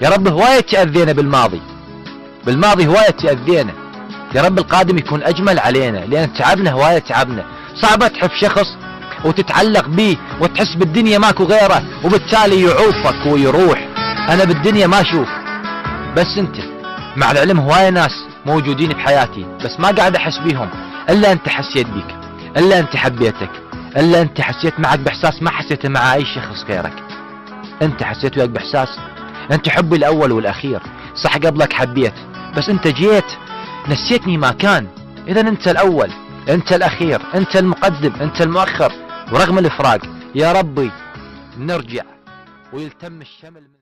يا رب هواية تأذينا بالماضي. بالماضي هواية تأذينا. يا رب القادم يكون أجمل علينا لأن تعبنا هواية تعبنا. صعبة تحب شخص وتتعلق به وتحس بالدنيا ماكو غيره وبالتالي يعوفك ويروح. أنا بالدنيا ما أشوف. بس أنت مع العلم هواية ناس موجودين بحياتي بس ما قاعد أحس بيهم. إلا أنت حسيت بيك إلا أنت حبيتك إلا أنت حسيت معك بإحساس ما حسيته مع أي شخص غيرك. أنت حسيت وياك بإحساس أنت حبي الأول والأخير. صح قبلك حبيت بس أنت جيت نسيتني ما كان. إذا أنت الأول أنت الأخير أنت المقدم أنت المؤخر. ورغم الإفراق يا ربي نرجع. ويلتم الشمل من